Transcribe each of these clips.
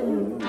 reaching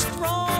strong.